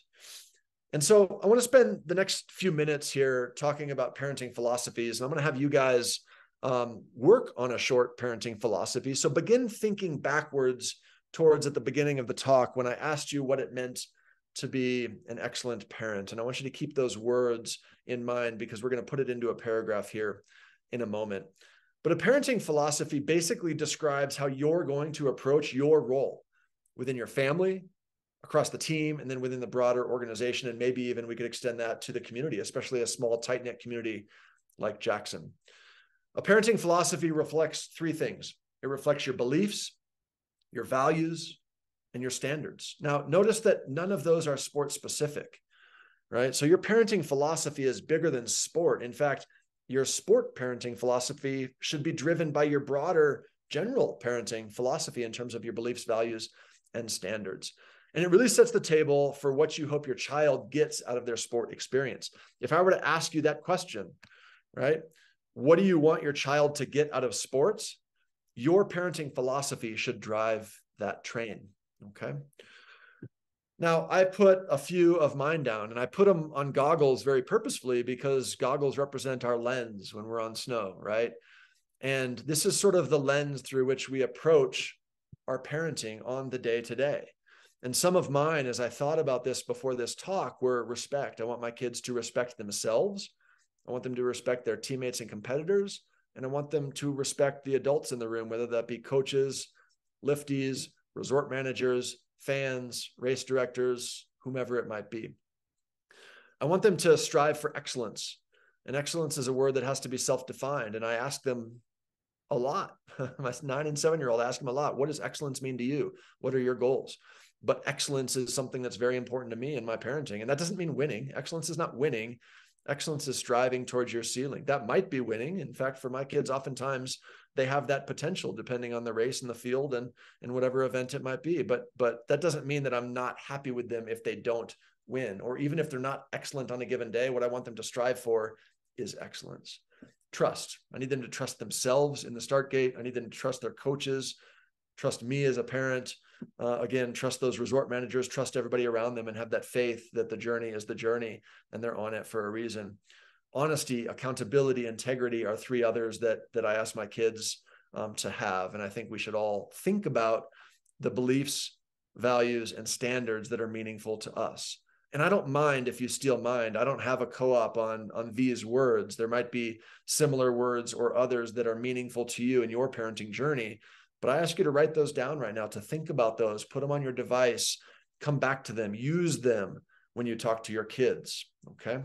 And so I want to spend the next few minutes here talking about parenting philosophies. And I'm going to have you guys um, work on a short parenting philosophy. So begin thinking backwards towards at the beginning of the talk when I asked you what it meant to be an excellent parent. And I want you to keep those words in mind because we're going to put it into a paragraph here in a moment. But a parenting philosophy basically describes how you're going to approach your role within your family, across the team and then within the broader organization. And maybe even we could extend that to the community, especially a small, tight knit community like Jackson. A parenting philosophy reflects three things it reflects your beliefs, your values, and your standards. Now, notice that none of those are sport specific, right? So your parenting philosophy is bigger than sport. In fact, your sport parenting philosophy should be driven by your broader general parenting philosophy in terms of your beliefs, values, and standards. And it really sets the table for what you hope your child gets out of their sport experience. If I were to ask you that question, right? What do you want your child to get out of sports? Your parenting philosophy should drive that train. Okay. Now, I put a few of mine down and I put them on goggles very purposefully because goggles represent our lens when we're on snow, right? And this is sort of the lens through which we approach our parenting on the day to day. And some of mine, as I thought about this before this talk, were respect. I want my kids to respect themselves. I want them to respect their teammates and competitors. And I want them to respect the adults in the room, whether that be coaches, lifties, resort managers, fans, race directors, whomever it might be. I want them to strive for excellence. And excellence is a word that has to be self defined. And I ask them a lot. My nine and seven year old ask them a lot. What does excellence mean to you? What are your goals? But excellence is something that's very important to me in my parenting. And that doesn't mean winning. Excellence is not winning. Excellence is striving towards your ceiling. That might be winning. In fact, for my kids, oftentimes they have that potential depending on the race and the field and and whatever event it might be. But but that doesn't mean that I'm not happy with them if they don't win, or even if they're not excellent on a given day. What I want them to strive for is excellence. Trust. I need them to trust themselves in the start gate. I need them to trust their coaches, trust me as a parent. Uh, again, trust those resort managers, trust everybody around them, and have that faith that the journey is the journey and they're on it for a reason. Honesty, accountability, integrity are three others that that I ask my kids um, to have, and I think we should all think about the beliefs, values, and standards that are meaningful to us and I don't mind if you steal mine. I don't have a co-op on on these words. There might be similar words or others that are meaningful to you in your parenting journey, but I ask you to write those down right now to think about those, put them on your device, come back to them, use them when you talk to your kids, okay? I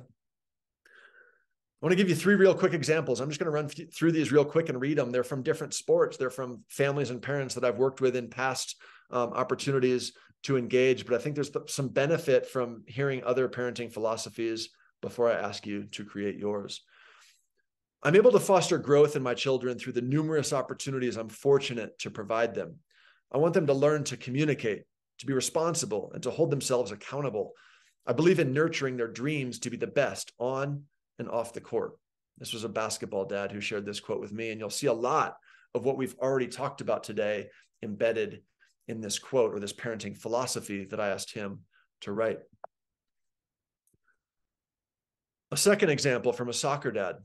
want to give you three real quick examples. I'm just going to run through these real quick and read them. They're from different sports. They're from families and parents that I've worked with in past um, opportunities to engage, but I think there's some benefit from hearing other parenting philosophies before I ask you to create yours. I'm able to foster growth in my children through the numerous opportunities I'm fortunate to provide them. I want them to learn to communicate, to be responsible, and to hold themselves accountable. I believe in nurturing their dreams to be the best on and off the court. This was a basketball dad who shared this quote with me, and you'll see a lot of what we've already talked about today embedded in this quote or this parenting philosophy that I asked him to write. A second example from a soccer dad.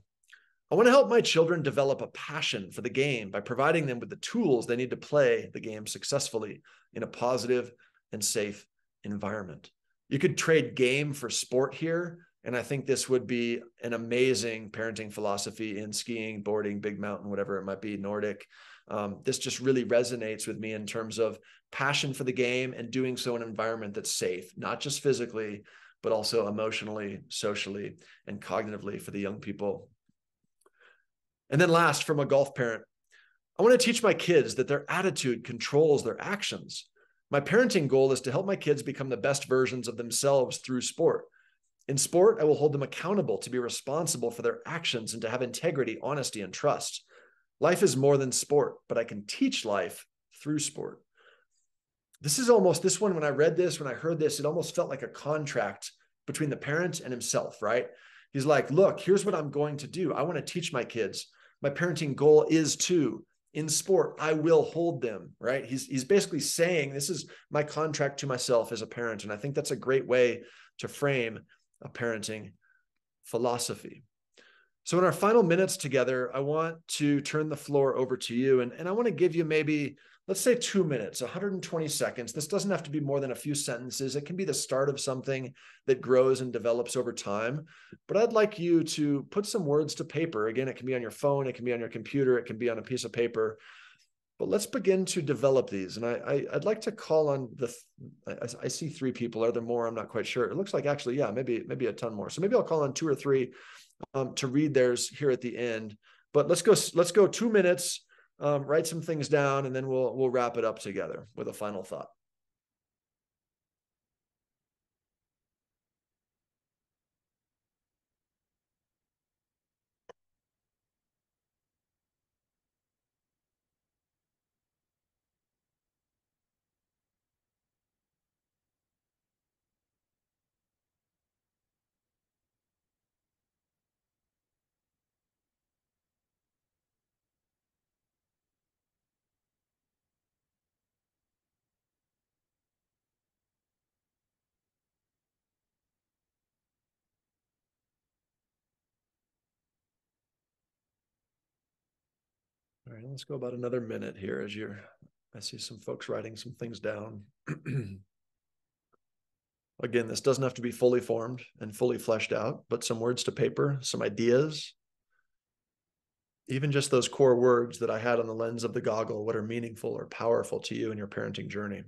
I want to help my children develop a passion for the game by providing them with the tools they need to play the game successfully in a positive and safe environment. You could trade game for sport here. And I think this would be an amazing parenting philosophy in skiing, boarding, big mountain, whatever it might be, Nordic um, this just really resonates with me in terms of passion for the game and doing so in an environment that's safe, not just physically, but also emotionally, socially, and cognitively for the young people. And then last, from a golf parent, I want to teach my kids that their attitude controls their actions. My parenting goal is to help my kids become the best versions of themselves through sport. In sport, I will hold them accountable to be responsible for their actions and to have integrity, honesty, and trust. Life is more than sport, but I can teach life through sport. This is almost this one. When I read this, when I heard this, it almost felt like a contract between the parent and himself, right? He's like, look, here's what I'm going to do. I want to teach my kids. My parenting goal is to in sport, I will hold them, right? He's he's basically saying this is my contract to myself as a parent. And I think that's a great way to frame a parenting philosophy. So, in our final minutes together, I want to turn the floor over to you. And, and I want to give you maybe, let's say, two minutes, 120 seconds. This doesn't have to be more than a few sentences. It can be the start of something that grows and develops over time. But I'd like you to put some words to paper. Again, it can be on your phone, it can be on your computer, it can be on a piece of paper. But let's begin to develop these. And I, I would like to call on the. I, I see three people. Are there more? I'm not quite sure. It looks like actually, yeah, maybe maybe a ton more. So maybe I'll call on two or three um, to read theirs here at the end. But let's go. Let's go two minutes. Um, write some things down, and then we'll we'll wrap it up together with a final thought. All right, let's go about another minute here as you're, I see some folks writing some things down. Again, this doesn't have to be fully formed and fully fleshed out, but some words to paper, some ideas. Even just those core words that I had on the lens of the goggle, what are meaningful or powerful to you in your parenting journey,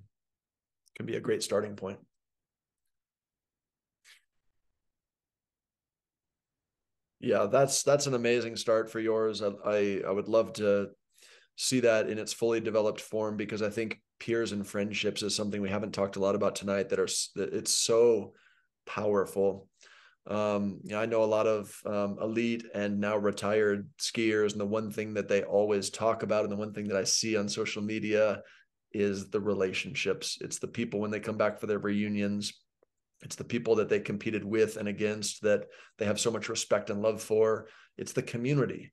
can be a great starting point. Yeah, that's that's an amazing start for yours. I, I, I would love to see that in its fully developed form because I think peers and friendships is something we haven't talked a lot about tonight that are that it's so powerful um, you know, I know a lot of um, elite and now retired skiers, and the one thing that they always talk about, and the one thing that I see on social media is the relationships. It's the people when they come back for their reunions. It's the people that they competed with and against that they have so much respect and love for. It's the community.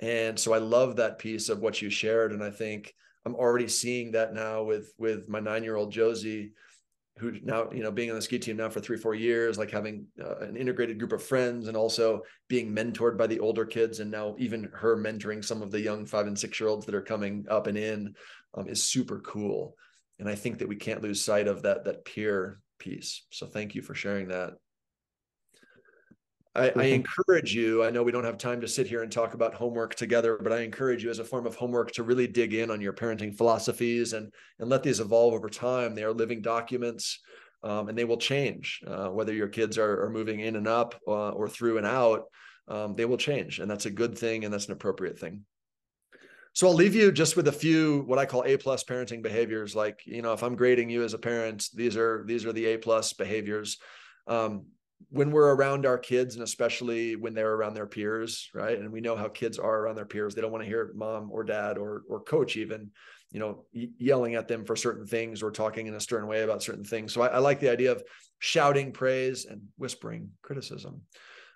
And so I love that piece of what you shared. And I think I'm already seeing that now with with my nine year old Josie, who now you know being on the ski team now for three four years, like having uh, an integrated group of friends, and also being mentored by the older kids, and now even her mentoring some of the young five and six year olds that are coming up and in um, is super cool. And I think that we can't lose sight of that that peer piece. So thank you for sharing that. I, I, encourage you. I know we don't have time to sit here and talk about homework together, but I encourage you as a form of homework to really dig in on your parenting philosophies and and let these evolve over time. They are living documents, um, and they will change. Uh, whether your kids are, are moving in and up uh, or through and out, um, they will change, and that's a good thing, and that's an appropriate thing. So I'll leave you just with a few what I call A plus parenting behaviors. Like you know, if I'm grading you as a parent, these are these are the A plus behaviors. Um, when we're around our kids and especially when they're around their peers right and we know how kids are around their peers they don't want to hear mom or dad or or coach even you know yelling at them for certain things or talking in a stern way about certain things so i, I like the idea of shouting praise and whispering criticism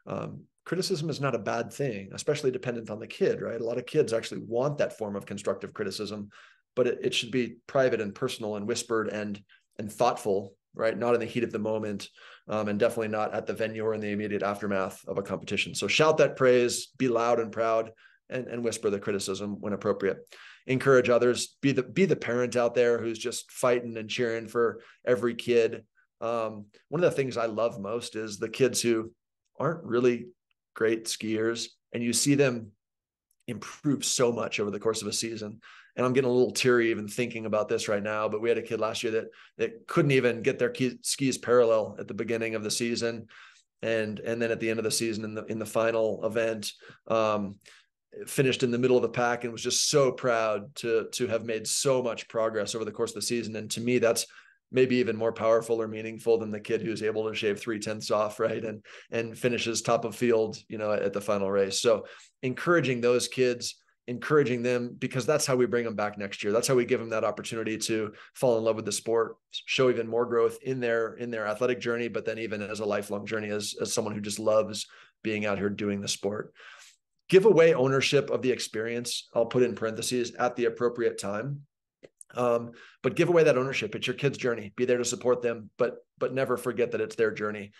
um, criticism is not a bad thing especially dependent on the kid right a lot of kids actually want that form of constructive criticism but it, it should be private and personal and whispered and and thoughtful right? Not in the heat of the moment, um, and definitely not at the venue or in the immediate aftermath of a competition. So shout that praise, be loud and proud, and, and whisper the criticism when appropriate. Encourage others. Be the be the parent out there who's just fighting and cheering for every kid. Um, one of the things I love most is the kids who aren't really great skiers, and you see them improve so much over the course of a season and I'm getting a little teary even thinking about this right now. But we had a kid last year that that couldn't even get their skis parallel at the beginning of the season, and and then at the end of the season in the in the final event, um, finished in the middle of the pack and was just so proud to to have made so much progress over the course of the season. And to me, that's maybe even more powerful or meaningful than the kid who's able to shave three tenths off, right? And and finishes top of field, you know, at the final race. So encouraging those kids encouraging them because that's how we bring them back next year. That's how we give them that opportunity to fall in love with the sport, show even more growth in their in their athletic journey, but then even as a lifelong journey as as someone who just loves being out here doing the sport. Give away ownership of the experience. I'll put in parentheses at the appropriate time. Um, but give away that ownership. It's your kid's journey. Be there to support them, but but never forget that it's their journey.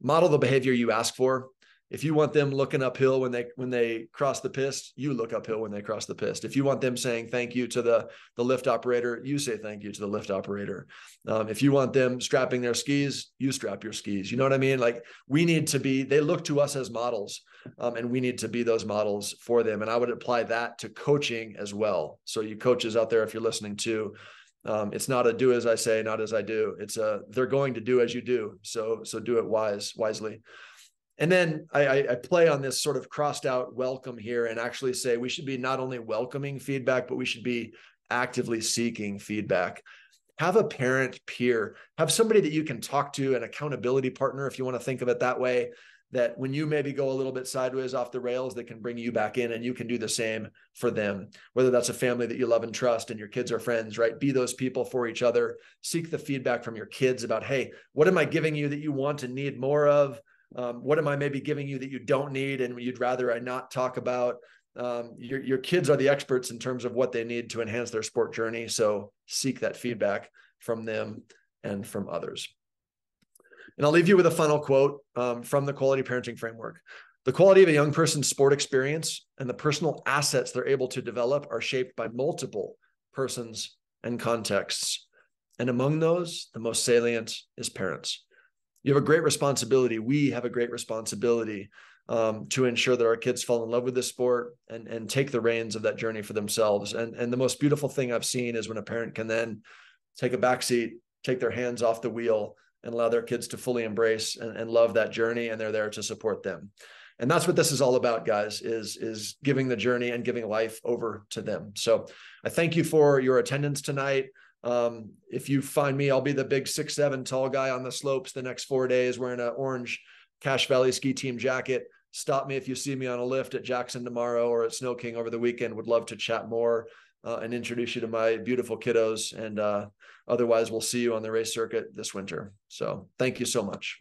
Model the behavior you ask for if you want them looking uphill when they when they cross the piste you look uphill when they cross the piste. If you want them saying thank you to the the lift operator you say thank you to the lift operator. Um, if you want them strapping their skis you strap your skis. You know what i mean? Like we need to be they look to us as models um, and we need to be those models for them. And i would apply that to coaching as well. So you coaches out there if you're listening to um, it's not a do as i say not as i do. It's a they're going to do as you do. So so do it wise wisely and then I, I, play on this sort of crossed out welcome here and actually say we should be not only welcoming feedback, but we should be actively seeking feedback. Have a parent peer, have somebody that you can talk to, an accountability partner, if you want to think of it that way, that when you maybe go a little bit sideways off the rails, they can bring you back in and you can do the same for them. Whether that's a family that you love and trust and your kids are friends, right? Be those people for each other. Seek the feedback from your kids about, hey, what am I giving you that you want and need more of? Um, what am i maybe giving you that you don't need and you'd rather i not talk about um, your, your kids are the experts in terms of what they need to enhance their sport journey so seek that feedback from them and from others and i'll leave you with a final quote um, from the quality parenting framework The quality of a young person's sport experience and the personal assets they're able to develop are shaped by multiple persons and contexts. And among those, the most salient is parents. You have a great responsibility. We have a great responsibility um, to ensure that our kids fall in love with this sport and, and take the reins of that journey for themselves. And, and the most beautiful thing I've seen is when a parent can then take a backseat, take their hands off the wheel, and allow their kids to fully embrace and, and love that journey. And they're there to support them. And that's what this is all about, guys, is, is giving the journey and giving life over to them. So I thank you for your attendance tonight. Um, if you find me, I'll be the big six, seven tall guy on the slopes the next four days wearing an orange Cache Valley ski team jacket. Stop me if you see me on a lift at Jackson tomorrow or at Snow King over the weekend. Would love to chat more uh, and introduce you to my beautiful kiddos. And uh, otherwise, we'll see you on the race circuit this winter. So thank you so much.